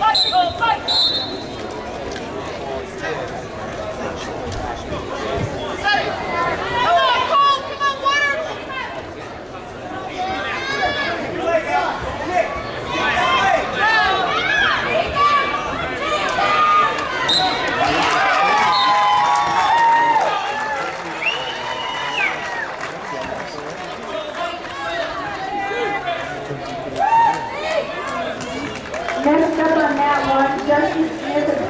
Let's Go, let's go. Next up on that one, Justice